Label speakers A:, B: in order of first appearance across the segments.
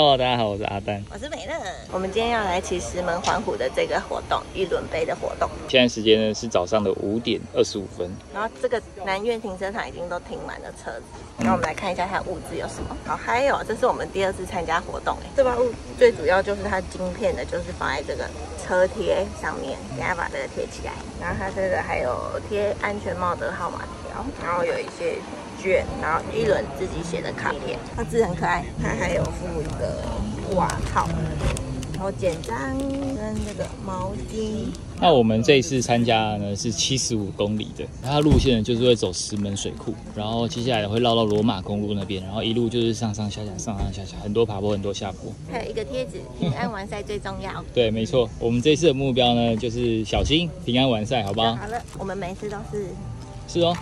A: Hello，大家好，我是阿丹。
B: 我是美乐。我们今天要来骑石门环湖的这个活动，一轮杯的活动。
A: 现在时间呢是早上的五点二十五分。
B: 然后这个南苑停车场已经都停满了车子。那我们来看一下它的物资有什么。好，还有这是我们第二次参加活动哎。这包物最主要就是它晶片的，就是放在这个车贴上面，等下把这个贴起来。然后它这个还有贴安全帽的号码条，然后有一些。卷，然后一轮自己写的卡片，它字很可爱，它还有附一个袜套，然后简章跟这个毛巾。
A: 那我们这一次参加呢是七十五公里的，它路线呢就是会走石门水库，然后接下来会绕到罗马公路那边，然后一路就是上上下下，上上下下，很多爬坡，很多下坡。
B: 还有一个贴纸，平安完赛最重要。
A: 对，没错，我们这次的目标呢就是小心平安完赛，好不好？
B: 好了，我们每次都是。
A: 是哦。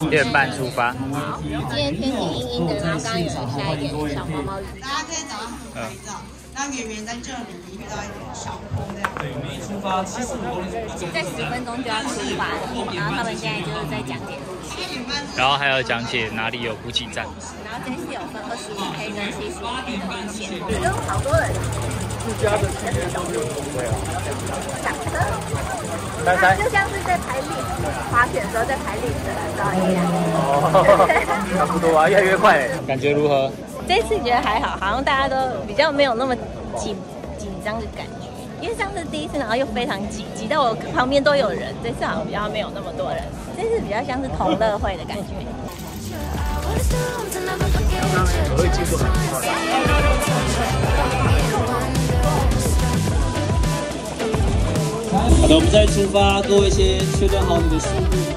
A: 六点半出发。
B: 好，今天天气阴阴的，然后刚刚有下一点小毛毛雨。
C: 大家今天早上拍照。那圆圆在这里遇到一点小风这样。对，没出发七十五公里。
B: 在十分钟就要出发了，然后他们现在就是在讲解。
A: 然后还要讲解哪里有补给站。
B: 然后这次有分二十五 K 跟七十五 K 的路线。都好多人。自家的训练场有对啊。上车。那就像是在排练滑雪的时候在排练的时候一样。
A: 哦，差不多啊，越来越快，感觉如何？
B: 这次觉得还好，好像大家都比较没有那么紧紧张的感觉，因为上次第一次，然后又非常挤，挤到我旁边都有人。这次好像比较没有那么多人，这次比较像是同乐会的感觉。
D: 好的，我们再出发，各位先确认好你的速度。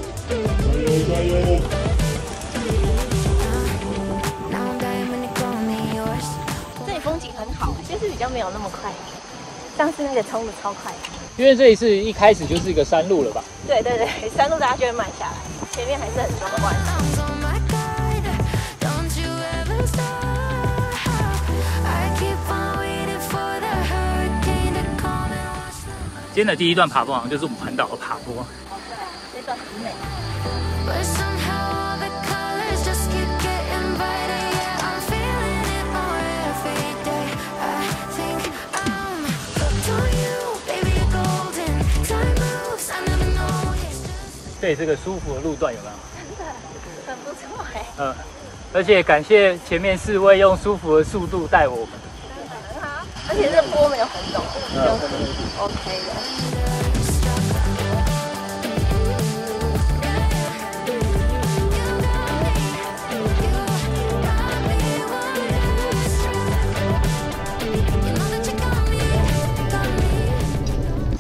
B: 就是比较没有那么快，上次那个冲的超快。
A: 因为这一次一开始就是一个山路了吧？
B: 对对对，山路大家就会慢下来，前面还是很壮观。
A: 今天的第一段爬坡好像就是我们环岛的爬坡。
B: 这段很美。
A: 对，这个舒服的路段有没有？
B: 真的很不错哎。
A: 嗯，而且感谢前面四位用舒服的速度带我们。
B: 真的很好，而且这坡没有很陡，就 OK 的。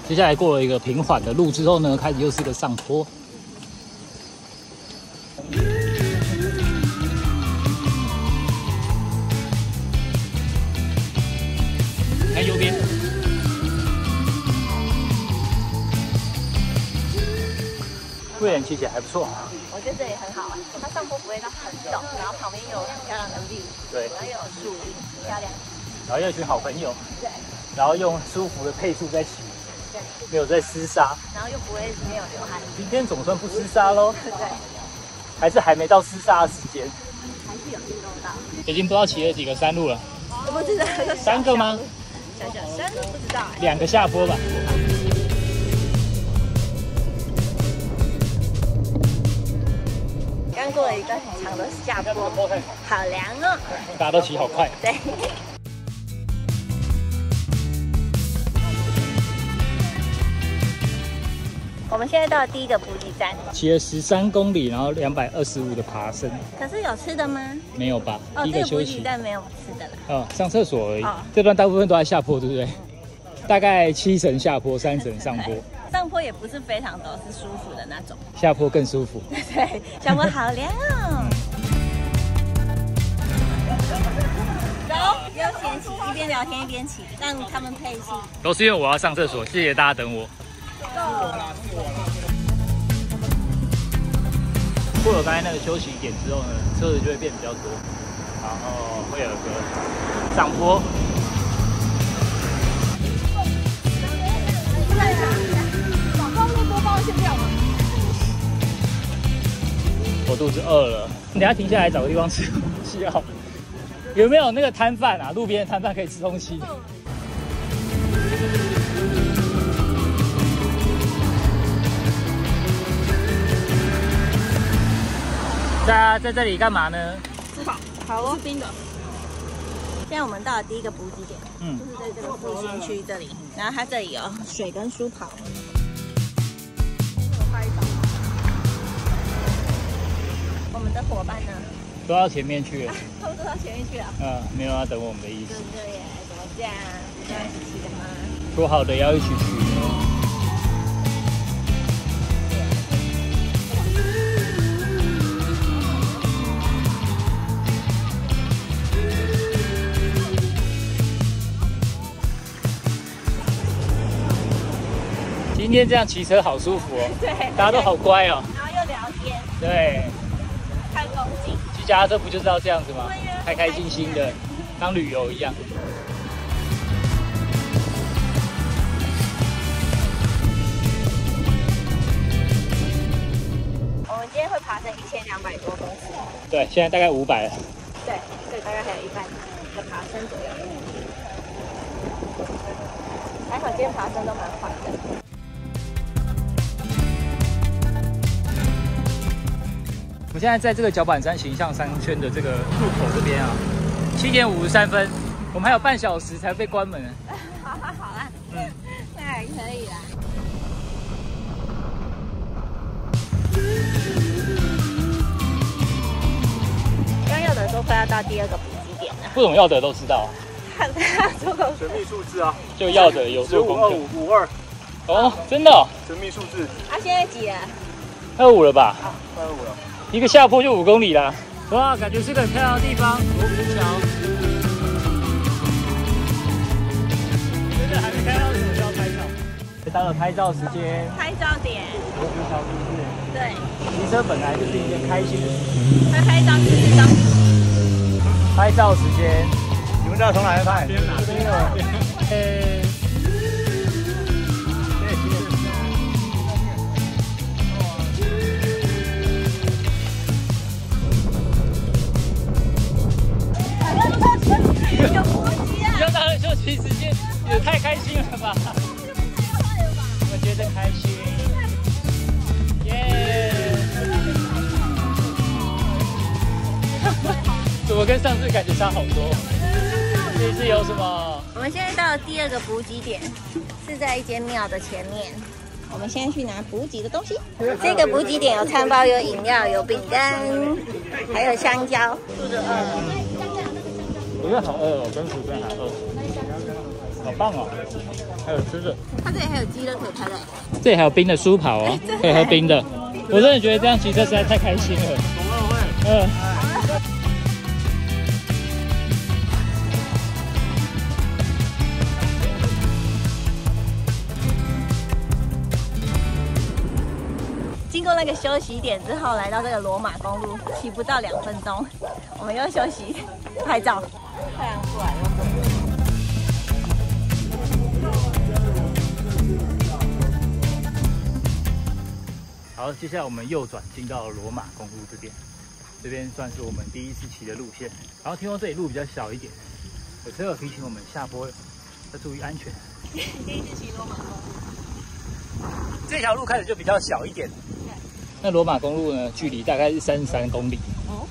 A: 接下来过了一个平缓的路之后呢，开始又是个上坡。贵人骑起来还不错。
B: 我觉得这也很好，它上坡不会到很陡，然后旁边有很漂亮的绿，
A: 对，
B: 然后有树，漂亮。
A: 然后有一群好朋友，
B: 对，
A: 然后用舒服的配速在骑。没有在厮杀，
B: 然后又不会没有流汗。
A: 今天总算不厮杀喽。
B: 对。
A: 还是还没到厮杀的时间。
B: 还是有运动到。
A: 已经不知道骑了几个山路了。
B: 我不知道。
A: 三个吗？
B: 小小山不知道。
A: 两个下坡吧。
B: 过了一个很长的下坡，好凉哦。
A: 大家都骑好快。
B: 对。我们现在到了第一个补给站，
A: 骑了十三公里，然后两百二十五的爬升。
B: 可是有吃的吗？
A: 没有吧。
B: 哦，这个补给站没有吃的了。
A: 哦，上厕所而已。这段大部分都在下坡，对不对？大概七层下坡，三层上坡。
B: 上坡也不是非常陡，是舒服的那种。
A: 下坡更舒服。
B: 对，下坡好凉哦。走，悠闲骑，一边聊天一边骑，让他们配戏。
A: 都是因为我要上厕所，谢谢大家等我。过了刚才那个休息点之后呢，车子就会变比较多，然后会有个上坡。我肚子饿了，等下停下来找个地方吃东西好。有没有那个摊贩啊？路边的摊贩可以吃东西。大家在这里干嘛呢？
B: 吃饱，好哦，冰的。现在我们到了第一个补给点，
A: 嗯
B: 就是在这个步行区这里，然后它这里有水跟书跑。我们的伙伴呢？
A: 都到前面去了。
B: 他 们都到前面去了。
A: 嗯，没有要等我们的意思。
B: 对对耶，怎么这样？要一起去的吗？
A: 说好的要一起去。今天这样骑车好舒服哦，
B: 对，
A: 大家都好乖哦。
B: 然后又聊天，
A: 对，
B: 看风景。
A: 骑脚踏车不就是要这样子吗？开开心心的，当旅游一样。
B: 我们今天会爬升一千两百多公尺，
A: 对，现在大概五百了。
B: 对，所以大概还有一半的爬升左右。还好今天爬升都蛮快的。
A: 们现在在这个脚板山形象商圈的这个入口这边啊，七点五十三分，我们还有半小时才被关门。
B: 好啦好啦，
A: 嗯，
B: 那还可以啦。刚要的都快要到第二个补给点了，
A: 不懂要的都知道。
E: 神秘数字啊，
A: 就要的有
E: 十五二
A: 做功课。
E: 五五二，
A: 哦，真的哦，
E: 神秘数字
B: 啊，现在几了？
A: 二五了吧？
E: 二五了。
A: 一个下坡就五公里啦。哇，感觉是个很漂亮的地方，罗浮桥。真的还没开到，为什么就要拍照？到了拍照时间，
B: 拍照点。
A: 罗浮桥是不是？
B: 对，
A: 骑车本来就是一件开心的事情。
B: 拍拍照就是照。
A: 拍照时间，
E: 你们知道从哪里拍？
A: 边哪边有？开心了吧！我觉得开心，耶！怎么跟上次感觉差好多？这次有什么？
B: 我们现在到了第二个补给点，是在一间庙的前面。我们先去拿补给的东西。这个补给点有餐包、有饮料、有饼干，还有香蕉。肚子饿了。
A: 我觉得好饿哦，跟福真还饿，好棒哦！还有吃的，
B: 它这里还有鸡肉可以拍的。
A: 这里还有冰的酥跑哦，可以喝冰的。我真的觉得这样骑车实在太开心了。嗯。
B: 经过那个休息点之后，来到这个罗马公路，骑不到两分钟，我们又休息拍照。太阳出来了。
A: 好，接下来我们右转进到罗马公路这边，这边算是我们第一次骑的路线。然后听说这里路比较小一点，有车友提醒我们下坡要注意安全。
B: 第一次骑罗马公路，
A: 这条路开始就比较小一点。那罗马公路呢，距离大概是三十三公里，
B: 哦，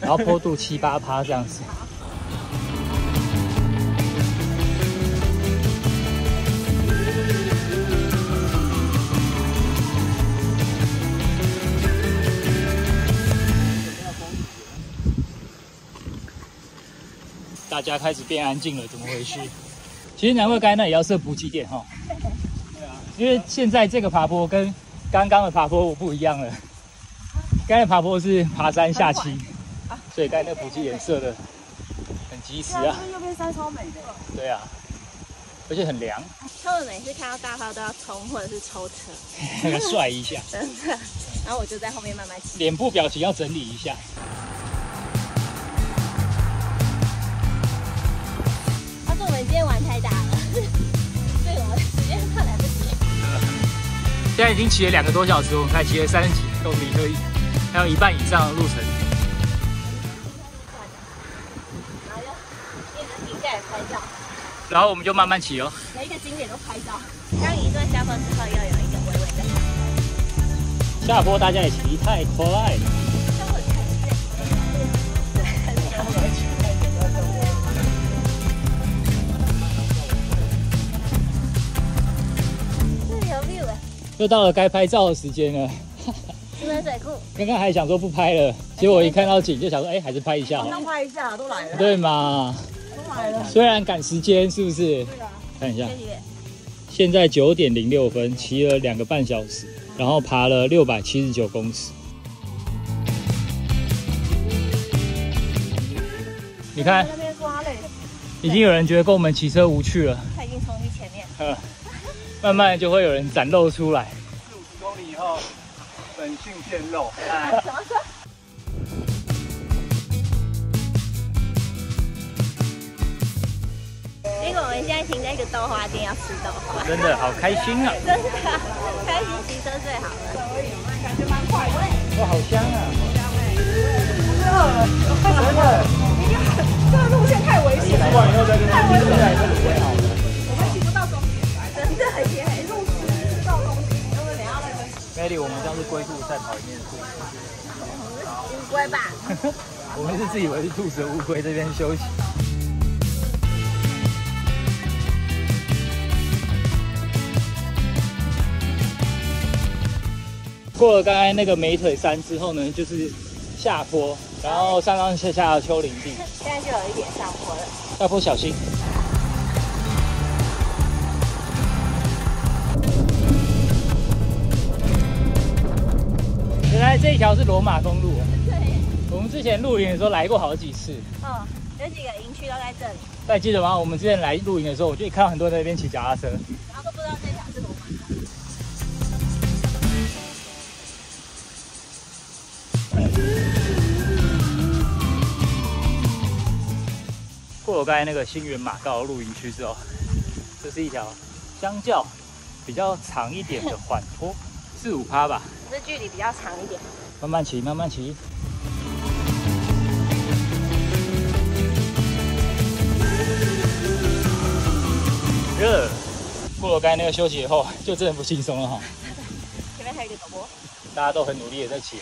A: 然后坡度七八趴这样子。大家开始变安静了，怎么回事？其实难怪刚才那也要设补给点哈。对啊因为现在这个爬坡跟刚刚的爬坡我不一样了。刚才爬坡是爬山下棋，所以刚才那补给点设的很及时啊。
C: 右边山超美的。
A: 对啊，而且很凉，
B: 他们每次看到大炮都要冲或者是抽车，
A: 帅一下，
B: 真的。然后我就在后面慢慢骑。
A: 脸部表情要整理一下。
B: 今天玩太大了，对我们时间快来不及。
A: 现在已经骑了两个多小时，我们才骑了三十几公里而已，还有一半以上的路程。
B: 然后就一直停下来拍照，
A: 然后我们就慢慢骑哦。
B: 每一个景点都拍照。刚一段下坡之后，要有一个微微的下坡。
A: 下坡大家也骑太快了。又到了该拍照的时间了。
B: 石门水库。
A: 刚刚还想说不拍了，结果一看到景就想说，哎，还是拍一下好了。
C: 那拍一下，都来了，
A: 对嘛？
C: 都来了。
A: 虽然赶时间，是不是？对啊看一下，
B: 谢谢。
A: 现在九点零六分，骑了两个半小时，然后爬了六百七十九公尺。你看，
B: 那边刮嘞，
A: 已经有人觉得跟我们骑车无趣了，
B: 他已经冲去前面。
A: 呃，慢慢就会有人展露出来。
E: 四五十公里以后，本性渐露。
B: 怎么说？结果我们现在停在一个豆花店，要吃豆花，
A: 真的好开心啊！
B: 真的开心骑车最好了。
A: 哇，好香啊好香哎！
C: 这个路线太危险了，
A: 以后在这
C: 那个
A: Melly，我们像是龟兔赛跑里面的兔，
B: 乌龟吧？
A: 我们是自以为是兔子的乌龟，这边休息。过了刚才那个美腿山之后呢，就是下坡，然后上上下下的丘陵地，
B: 现在就有一点上坡了。
A: 下坡小心。这一条是罗马公路，
B: 对，
A: 我们之前露营的时候来过好几次。
B: 哦，有几个营区都在这里，
A: 还记得吗？我们之前来露营的时候，我就看到很多人在那边骑脚踏车。
B: 然后都不知道这条是罗马公路。
A: 过了刚才那个新源马告露营区之后，这是一条相较比较长一点的缓坡，四五趴吧，
B: 这距离比较长一点。
A: 慢慢骑，慢慢骑。热，过了刚才那个休息以后，就真的不轻松了哈。
B: 前面还有一个导播，
A: 大家都很努力的在骑。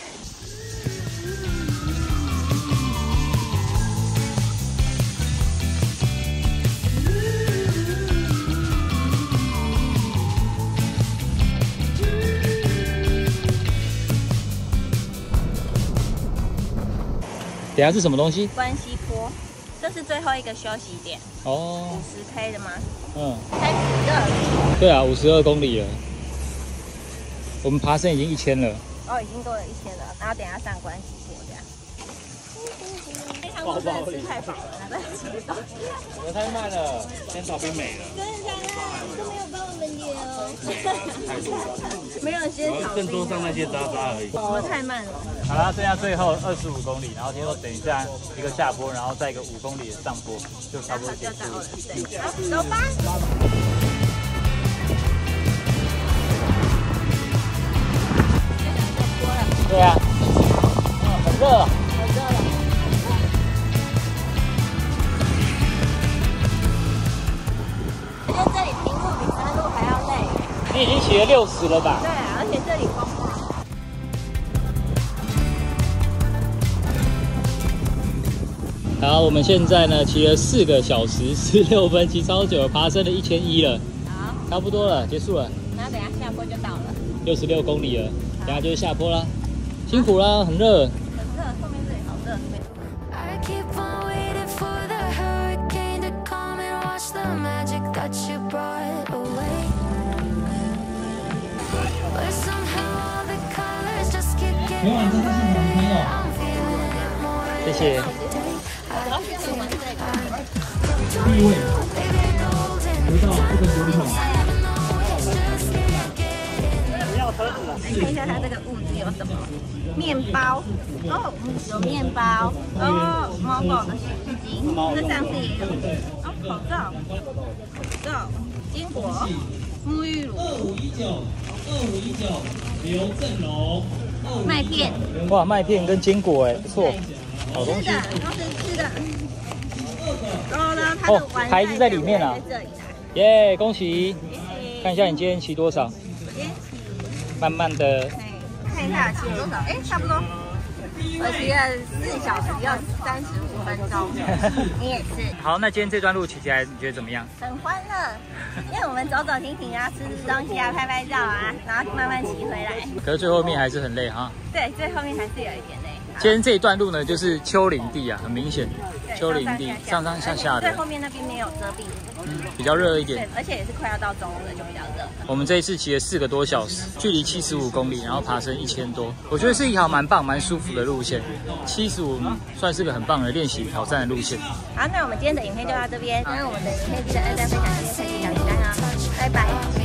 A: 等下是什么东西？
B: 关西坡，这是最后一个休息点，
A: 哦
B: 五，十 K 的吗？
A: 嗯，
B: 开始热，
A: 对啊，五十二公里了。我们爬升已经一千了。
B: 哦，已经多了一千了，然后等下上关西坡这样。非常多真的吃太饱了，难怪吃不到。
A: 我太慢了，先找冰美了。
B: 真的假的？都没有帮我们留，没有先炒
E: 正桌上那些渣渣而已。
B: 我太慢了。
A: 好啦，剩下最后二十五公里，然后听说等一下一个下坡，然后再一个五公里的上坡，就差不多结束了。
B: 走吧。
A: 对啊，六十了吧？
B: 对，而且这里风大。
A: 好，我们现在呢骑了四个小时十六分，骑超久，爬升了一千一了，
B: 好，
A: 差不多了，结束了，
B: 然后等下下坡就到了。
A: 六十六公里了，等下就是下坡啦，辛苦啦，很热。
F: From you, baby golden
D: 得到这个滚筒。
B: 来看一下它这个物质有什么？面包。哦，有面包。哦，猫狗的湿巾，这上次也有。哦，口罩，口罩，坚果，沐浴乳，
D: 二五一九，二五一九，刘正龙。
B: 麦片，
A: 哇，麦片跟坚果哎，不错，好东西
B: 吃的。都是吃的。然后呢，它的
A: 哦
B: 完
A: 牌子在里面啊
B: 在这里来。
A: 耶，恭喜！看一下你今天骑多少，
B: 我今天骑
A: 慢慢的。
B: 哎，看一下骑多少？哎，差不多。我骑了四小时要三十五分钟，你也是
A: 好，那今天这段路骑起来你觉得怎么样？
B: 很欢乐，因为我们走走停停啊，吃吃东西啊，拍拍照啊，然后慢慢骑回来。
A: 可是最后面还是很累哈。
B: 对，最后面还是有一点累。
A: 今天这一段路呢，就是丘陵地啊，很明显，丘陵地上上下下的，
B: 最后面那边没有遮蔽，
A: 比较热一
B: 对
A: 点。，
B: 而且也是快要到中午了，就比较热。
A: 我们这一次骑了四个多小时，距离七十五公里，然后爬升一千多，我觉得是一条蛮棒、蛮舒服的路线。七十五算是个很棒的练习挑战的路线。
B: 好，那我们今天的影片就到这边。那我们的影片记得按赞、分享、订阅、开启小铃铛。